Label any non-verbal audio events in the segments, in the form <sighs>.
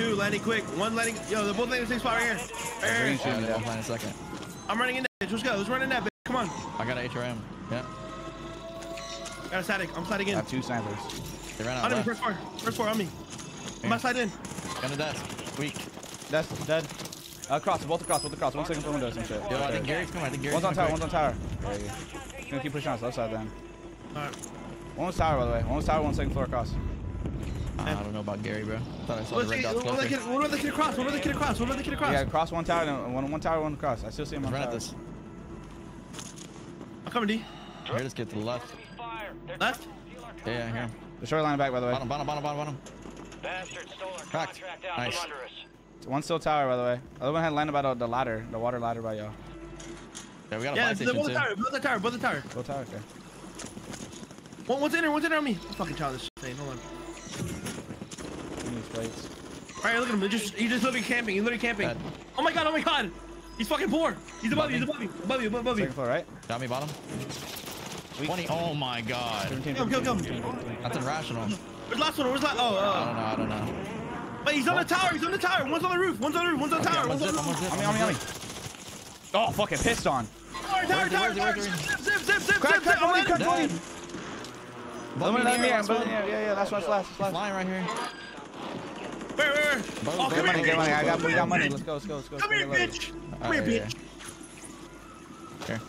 two landing quick. One landing. Yo, they're both landing the same spot right here. Right Green here. shooting me down. I'll a second. I'm running in that bitch. Let's go. Let's run in that bitch. Come on. I got an HRM. Yeah. Got a static. I'm sliding in. I in. have two snipers. They ran On out me. First floor. First floor on me. I'm about to slide in. Gun to desk. Weak. That's dead. Uh, across, both across, both across. One second for window, some shit. Yo, I Okay. think Gary's coming. I think Gary's One's on tower, coming one's on tower. There you go. Gonna keep pushing on his left side then. Alright. One was tower, by the way. One was tower, one second floor across. Quick. I don't know about Gary, bro. Thought I saw Let's the red get, dots what about the closer. kid, what about the kid across? What about the kid across? What about the kid across? Yeah, cross one tower, and one, one tower, one across. I still see him on Let's tower. at this. I'm coming, D. I hear this kid to the left. Left. Yeah, yeah, I hear him. The short line back, by the way. Bottom, bottom, bottom, bottom, bottom. Bastard stole our Cracked. contract out Nice. from under us. One still tower, by the way. The other one had landed by the, the ladder, the water ladder by y'all. Yeah, we got a Yeah, buy the station both the too. tower. Both the tower. Both the tower. Go tower, okay. One, one's in there. One's in there on me. I'm fucking child this thing. Hold on. Give me these plates. All right, look at him. He's just, he's just literally camping. He's literally camping. Dead. Oh my god. Oh my god. He's fucking poor. He's above Above you. He's me? above you. Above you. Above, above you. Second floor, right? Got me bottom. Weak. 20. Oh my god. 17, Kill him, kill him, 15, 15. That's irrational. Where's the last one? Where's the last? Oh, I oh. don't know. I don't know. Wait, he's on the tower. He's on the tower. One's on the roof. One's on the roof. One's on the tower. I'm One's gonna on the I'm roof. gonna zip. On me, on I'm me, gonna on me. Oh, fucking pissed on. Tower, tower, tower, tower. Zip, zip, zip, zip, Crack, zip, crack, zip. I'm on me, landing. crack, on me. Dead. The Bump me that yeah, last but- one. yeah, yeah, yeah, that's last, last, last. Flying right here. Where, where, where? Boat, Oh, come Get money, here, get money. I got, bitch. we got money. Let's go, let's go, let's go. Come let's here, go, let's bitch. All Come here, bitch. Here.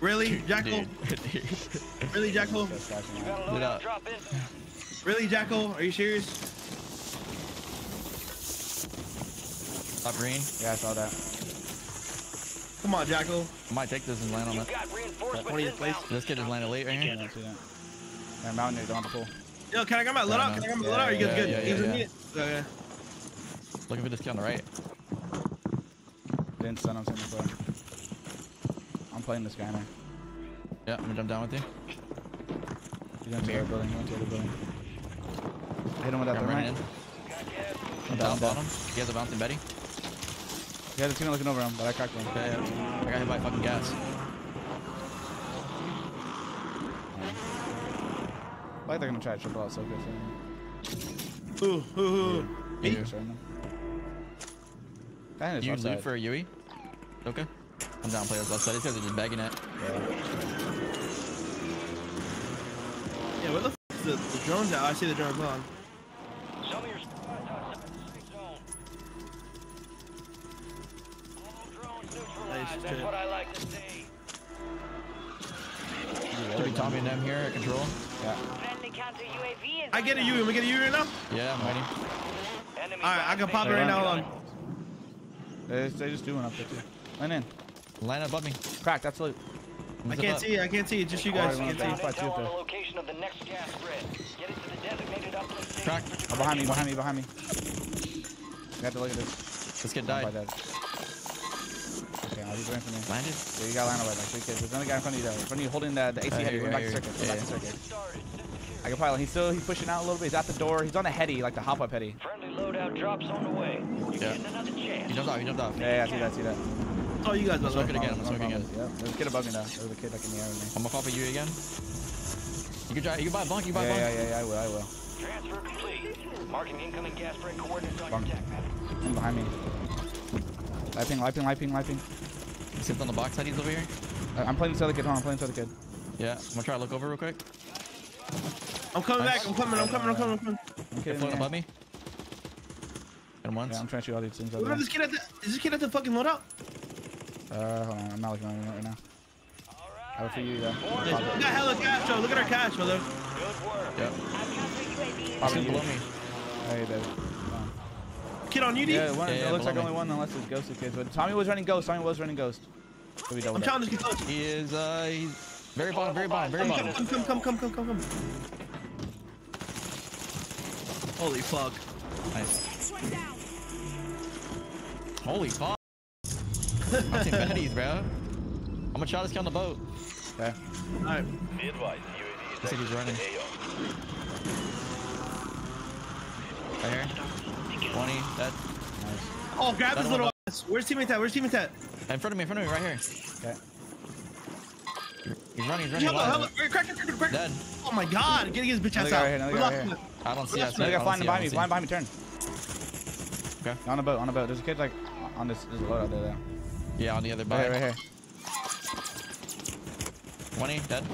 Really, Jackal? <laughs> Dude. Really, Jackal? go. Let's go, let's go. Got a Lit loadout up. drop in. Really, Jackal? Are you serious? Top green. Yeah, I saw that. Come on, Jackal. I might take this and land on You've it. got reinforcements 20th place. inbound. This kid just landed late right Yeah, here. I see that. And mountain, don't have to pull. Yo, can I get my let out? Can I get my let out? Are you guys Yeah, good? yeah, You yeah, yeah. Okay. Looking for this kid on the right. Didn't stun him since before. I'm playing this guy now. Yeah, I'm gonna jump down with you. He's going to the building, going to the building. Hit him with that Yeah, I'm running thermite. in. I'm Down down, down. bottom. He has a bouncing Betty. He has a team looking over him, but I cracked him. Yeah, yeah. I got hit by fucking gas. Like they're gonna try to triple out so good for him. Ooh, ooh, ooh. Me? Just right now. Guy in his You loot for a Yui? Okay. I'm down players left side. These guys are just begging it. Yeah, where the f is the, the drones at? I see the drones on. Some of your squads outside the safe zone. All drones neutralized. Nice That's shit. what I like to see. Could be Tommy and them here at control. Yeah. I get a U. Am I get a U right now? Yeah, I'm waiting. Enemy Alright, I can pop it right now. on. Hold on. They, they just doing up there too. Land in. Line above me. Crack, that's loot. I can't up. see. I can't see. Just you guys Alright, can't see. Fight Found you intel up on the location of the next gas spread. Get it to the designated uplink. Crack. Oh, behind me, behind me, behind me. You have to look at this. This kid By died. that. Okay, now he's right for me. Landed. Yeah, you got line right there. Three kids. There's another guy in front of you though. In front of you holding the, the AC Right heavy. here, Going back right to here. circuit. Go Yeah, back to circuit. Started. I can probably, he's still, he's pushing out a little bit. He's at the door. He's on a heady, like the hop up heady. Friendly loadout drops on the way. You're Yeah. getting another He chance. jumped off. He jumped off. Yeah, yeah, I see that, I see that. Oh, you guys, by the Smoke way. it again. I'm One smoking above again. us, Yeah, there's a kid above me now. There's a kid like in the air with me. I'm gonna call for you again. You can try. You can buy a bunk. You can buy Yeah, a bunk. yeah, yeah, yeah, I will, I will. Transfer complete. Marking incoming gas spread coordinates on Bunk. your TAC map. Him behind me. Light ping, light ping, light ping, light ping. He sits on the box side. He's over here. I'm playing this other kid. Hold on, I'm playing this other kid. Yeah. I'm gonna try to look over real quick. I'm coming back. I'm coming. I'm coming. I'm coming. I'm coming. I'm kidding. Floating above me. Hit him once. Yeah, I'm trying to shoot all these things What about this kid at the? Is this kid at the fucking loadout? Uh, hold on, I'm not looking at it right now. I have it for you though. Yeah, we got hella cash, though. Look at our cash, brother. Good work. Yep. counter He's below me. Hey, baby. Kid on you, D. Yeah, one, Yeah, it yeah, looks like below only one unless it's ghosted kids. But Tommy was running ghost. Tommy was running ghost. So we I'm trying to get close. He is. Uh. He's very bottom. Very bottom. Very Come, bottom. come, come, come, come, come, come, come. Holy fuck. Nice. Holy fuck. Fucking baddies, bro. I'm gonna try this kid on the boat. Okay. All right. Be advised, the UAV is he's running. Right here. 20. That. Nice. Oh, grab this little ass. Where's teammate at? Where's teammate at? In front of me. In front of me. Right here. Okay. He's running, he's running. Hello, alive. hello. Crack, crack, crack, crack. Dead. Oh my god, getting his bitch ass Another guy out. right here, another We're guy lost right in here. the- I don't see. I see. Another I flying see, I behind me, don't flying behind me, turn. Okay. On a boat, on a boat. There's a kid like on this, there's a boat out there. there. Yeah, on the other boat. right here. 20, dead.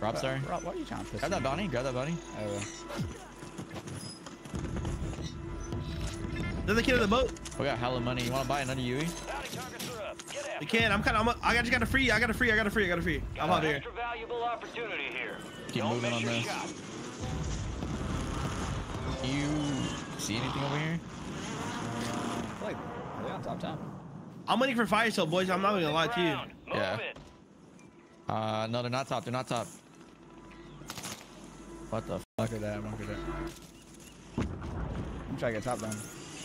Rob, sorry. Rob, why are you trying to piss Grab me? that bounty, grab that bounty. I oh, will. There's a kid in the boat. We got hella money. You wanna buy another UE? Bounty targets are up. Get I after can't. I'm kind of. I'm, I just got a free. I got a free. I got a free. I got a free. I'm out Got an here. valuable opportunity here. Keep Don't moving on your this. Shot. You see anything over here? I feel like, are they on top top? I'm waiting for fire sale, boys. I'm not gonna lie to you. Move Yeah. it. Uh, no, they're not top. They're not top. What the? F Bunker that, bunker that. I'm trying to get top down.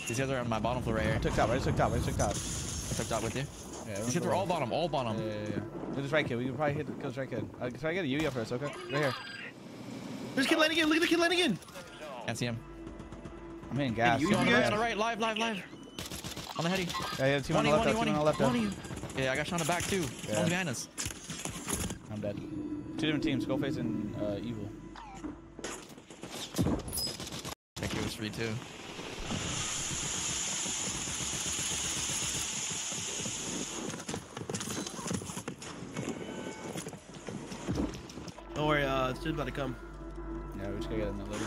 These guys are on my bottom floor right I here. took top, I just took top, I just took top. I took top with you. Yeah, These guys are all bottom, all bottom. Yeah, yeah, yeah. There's this right kid. We can probably hit the kill this right kid. Uh, can I get a UE up first, okay? Right here. There's kid landing again. Look at the kid landing again. Can't see him. I'm hitting gas. you- Yo, on the you right, guys- on the right, live, live, live. On the heady. Yeah, yeah, team on the left, 20, 20, on the left. though. 20. Yeah, I got shot in the back too. Yeah. One's behind us. I'm dead. Two different teams, Skullface and uh, Evil. I think it was free too. Don't worry. Uh, it's just about to come. Yeah, we just gotta get in that later.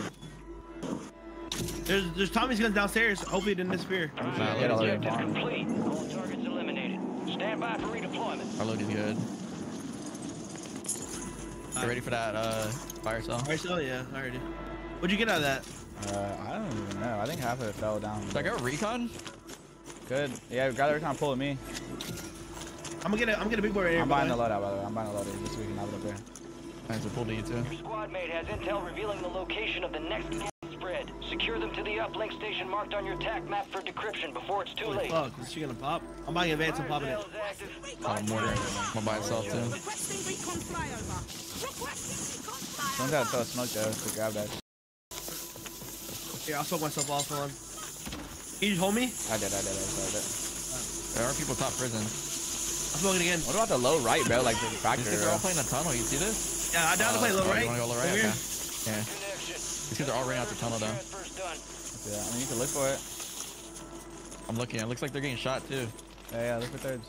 There's there's Tommy's guns downstairs. Hopefully it didn't disappear. Nah, Get all load the is way good. down. Objective complete. All targets eliminated. Stand by for redeployment. Our load is good. Get ready for that uh, fire cell. Fire sale. Yeah, I already. What'd you get out of that? Uh, I don't even know. I think half of it fell down. Did I go recon? Good. Yeah, we got every time pulling me. I'm gonna get a I'm gonna get a big boy right here. I'm buying the loadout, by the way. I'm buying the loadout just so we can have it up there. Thanks for pull to you too. Your squad mate has intel revealing the location of the next gas spread. Secure them to the uplink station marked on your TAC map for decryption before it's too Holy late. fuck, is she gonna pop? I'm buying advance and popping it. Fire sale is active. Oh. I'm gonna buy itself too. Requesting recon flyover. Requesting recon Someone's flyover. gotta throw a smoke there to grab that. Here, I'll smoke myself off on. Can you just hold me? I did, I did, I did. I did. There are people top prison. I'm smoking again. What about the low right, bro? Like the These factor, guys are all playing the tunnel. You see this? Yeah, I down to Uh, play low oh, right. You wanna go low right? Okay. Yeah. Connection. These guys are all running out the tunnel though. Yeah, I mean, you can look for it. I'm looking. It looks like they're getting shot too. Yeah, yeah, look for thirds.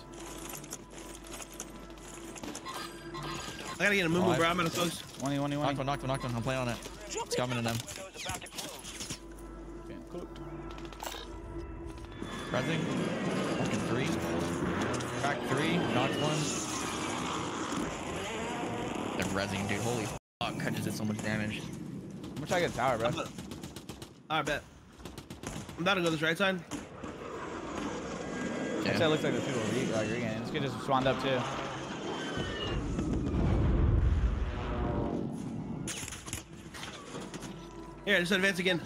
I gotta get a moo Oh, moo, I- bro. I'm out of folks. 20, 20, 20. Knocked one, knocked one, knocked one. I'm playing on it. It's coming in them. Window's about to close. Okay, cooked. Resing. Fucking three. Crack three. Knocked one. They're resing, dude. Holy fuck. I just did so much damage. I'm gonna try to get a tower, bro. I'm Alright, bet. I'm down to go this right side. Actually, it looks like the people are re- like regain. This kid just spawned up too. Here, just advance again.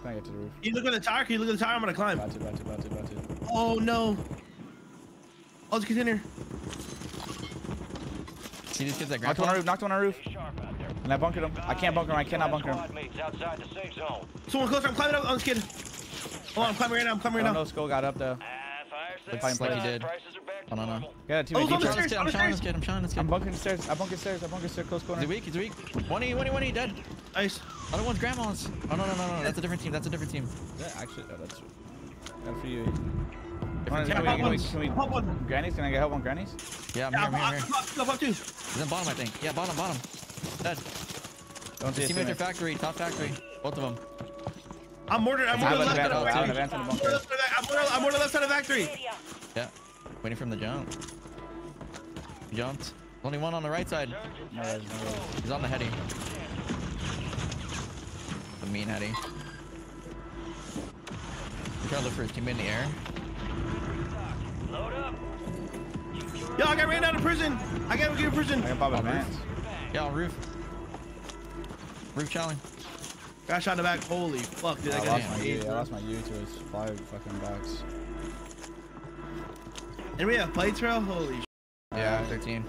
Can I get to the roof? Can you look at the tower? Can you look at the tower? I'm gonna climb. About to, about to, about to, about to. Oh no. Oh, it's a container. See these kids that Knocked one on the roof, knocked one on the roof. Stay sharp out there. And I bunkered him. I can't bunker him, I cannot bunker him. Squad mates outside the safe zone. Someone closer. I'm climbing up on this kid. Hold on, I'm climbing right now. I'm climbing right don't now. know if Skull got up though. Fire Looks sale. like he did. Prices are back to Oh, no, no. Yeah, two Oh, deep. he's on the I'm stairs. shot on kid. I'm shot stairs. this kid. I'm shot this kid. I'm bunkering stairs. I bunkered stairs. I bunkered stairs. Close corner. He's weak. He's weak. 20, 20, 20, dead. Nice. Other one's grandma's. Oh, no, no, no, no. That's a different team. That's a different team. Yeah, actually, oh, that's good for you. Different Can we, pop can we, one. can we, Pop one. grannies? Can I get help on grannies? Yeah, I'm Yeah, here. I'm, I'm here. I'm I'm, here. I'm, I'm up too. He's in bottom, I think. Yeah, bottom, bottom. Dead. Don't see Team it. at their factory. Top factory. Both of them. I'm mortared. I'm I have mortared an left side advance. of I have an factory. advance in the I'm bunker. mortared left side of- I'm mortared- I'm mortared left side of factory. Yeah. Waiting for him to jump. He jumped. Only one on the right side. No res, no res. He's on the heady. The mean heady. I'm trying to look for his teammate in the air. Yo, I got ran out of prison. I gotta get to prison. I can pop On advance. Yeah, on roof. Roof challenge. Got shot in the back. Holy fuck, dude. I That lost my U. crazy. I lost my U to his five fucking backs. And we have plates, bro. Holy. sh- Yeah, 13.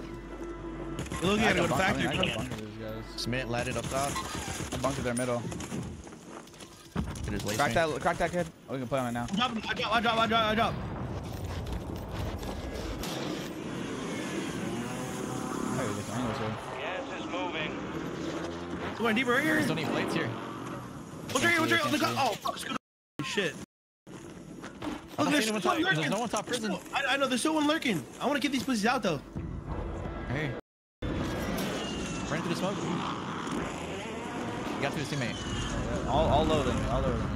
We're looking I at it can with bunk- I mean, factory. I can bunker these guys. Smith led it up top. I bunkered their middle. It is lacing. Crack that, crack that kid. Oh, we can play on it now. I drop, I drop, I drop, I drop, I drop. think it was here. Gas is moving. Come on, deeper right here. Still need plates here. What's right here? What's right here? Look see. Oh, fuck. Scoot. Shit. Look, not there's still one top. There's no one top prison. I, I know, there's still one lurking. I want to get these pussies out, though. Right here. Ran through the smoke. He got through his teammate. Yeah, All, all loading. All loading.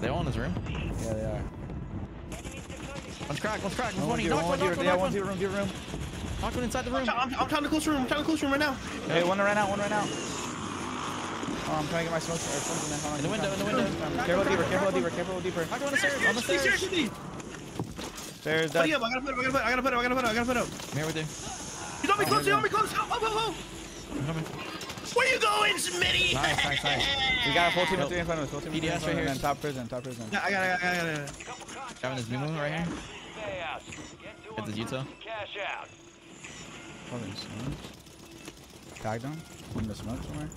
They all in his room. Yeah, they are. One's cracked. One's cracked. No, One's one. one He deer, knocked one one. deer. Knocked one. Yeah, Knocked one one. deer room, deer room. Knocked one inside the room. I'm, I'm trying to close the room. I'm trying to close the room right now. Hey, one ran out, one ran out. Oh, I'm trying to get my smoke. Or something in. In the window, in the window. Careful deeper, careful deeper, careful deeper. Knocked one on the stairs. On the Stairs, stairs. stairs, stairs. Stairs, Put him. I gotta put him. I gotta put him. I gotta put him. I gotta put him. I gotta put him. I'm here with you. He's on me close. He's on me close. Help, help, help, help. I'm coming. Where you going, Smitty? Nice, nice, nice. We got a full team of three in front of us. Full team of three in PDS front right of us. here. And then top prison, top prison. Yeah, I got it. I got it. I got it. Having his new movement right here. Stay out. Get to the. Utah. Cash out. Probably smoke. Tagged him. In the smoke somewhere.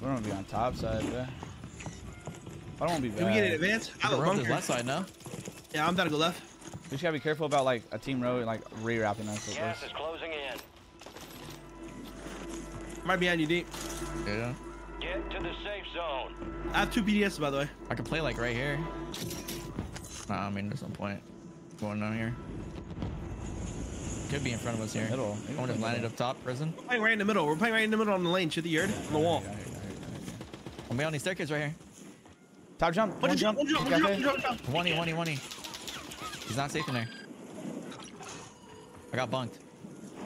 We're gonna be on top side, bro. I don't wanna be bad. Did we get in advance? I I have a bunker. the left side now. Yeah, I'm down to go left. We just gotta be careful about like a team row and like re-wrapping us. with Gas this. is closing in. Might be on you, deep. Yeah. Get to the safe zone. I have two PDS, by the way. I can play like right here. Nah, I mean there's no point going down here. Could be in front of us here. Middle. Maybe Someone just play landed up top prison. We're playing right in the middle. We're playing right in the middle on the lane. Shit, the yard on the wall. I'm behind these staircase right here. Top jump. One One jump, jump. one jump, one jump, one jump, one jump. One e, one e, one e. He's not safe in there. I got bunked.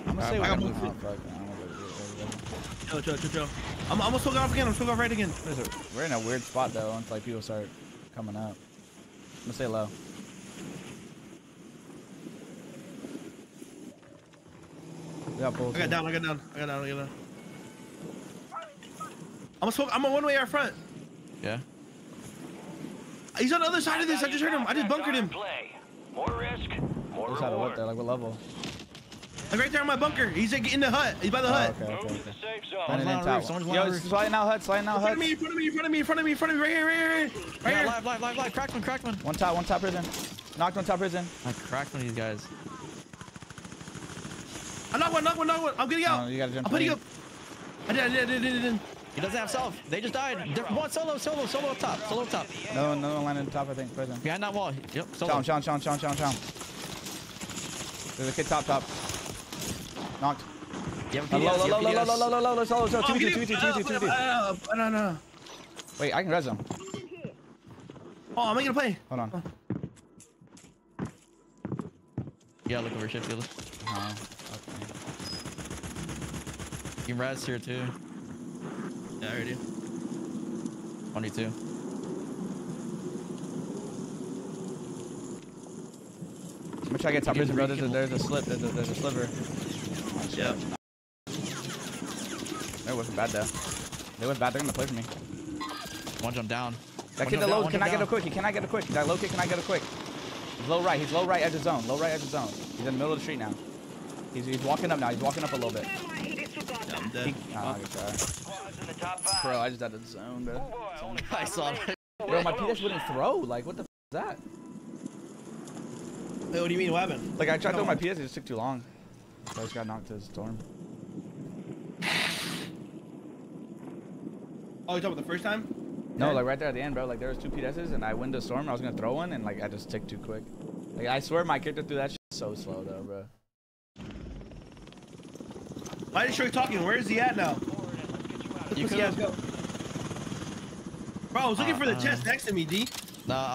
I'm gonna I- stay I with got him. moved. Oh, fuck. I don't know what to do. Chill, chill, chill, chill. I'm, I'm gonna still go off again. I'm still go off right again. A- We're in a weird spot though. Once like people start coming up. I'm gonna stay low. Got both. I got down. I got down. I got down. I got down. I'm gonna smoke. I'm on one way out front. Yeah. He's on the other side of this. I just heard him. I just bunkered him. Play. More risk, more Just out of what reward. there? Like what level? Like right there in my bunker. He's like in the hut. He's by the Oh, hut. okay, Move okay, to the safe zone. Landing on roof, someone's lying Yo, on roof. sliding out hut, sliding out In front hut. of me. In front of me. In front of me. In front of me. In front of me. Right here. Right here. Right here. Right Yeah, here. live, live, live, live. Cracked one, cracked one. One top, one top prison. Knocked one top prison. I cracked one of these guys. I knocked one. Knock one. Knock one. I'm getting out. No, you gotta jump I'm putting up. I did. I did. I did. I did. Did. He doesn't have self. They just died. They're- One solo, solo, solo up top, solo up top. No one, no one landed on top. I think prison. Behind that wall. Yep, solo. Challenge, challenge, challenge, challenge, challenge, challenge. There's a kid top, top. Knocked. You have Uh, low, low, low, low, low, low, low, low, low, low, low, Oh, two v two, 2v2, two v two, two v two. Uh, uh, No, no. Wait, I can res him. Oh, I'm making a play. Hold on. Yeah, look over ship field. Oh, You can res here too. Yeah, I already. 22. I'm gonna try to get top You prison, can bro. There's a, there's a slip. There's a, there's a sliver. Yeah. It wasn't bad though. They was bad. They're gonna play for me. One jump down. That One kid, the jump down, low, one can I jump get a down. quick? He cannot get a quick. That low kid cannot get a quick. He's low right. He's low right edge of zone. Low right edge of zone. He's in the middle of the street now. He's, he's walking up now. He's walking up a little bit. Yeah, I'm dead. He, oh, good try. Squads in the top five. Bro, I just had the zone, bro. Oh <laughs> boy, I saw that. Bro, my PS wouldn't throw. Like, what the f is that? Wait, what do you mean? What happened? Like, I tried throwing my PS, it just took too long. So I just got knocked to the storm. <sighs> Oh, you talking about the first time? No, like right there at the end, bro. Like there was two PSs and I went to storm. I was gonna throw one and like I just ticked too quick. Like I swear my character threw that shit so slow though, bro. Why did you talking? Where is he at now? You could go. Bro, I was looking Uh, for the uh. chest next to me, D. Nah,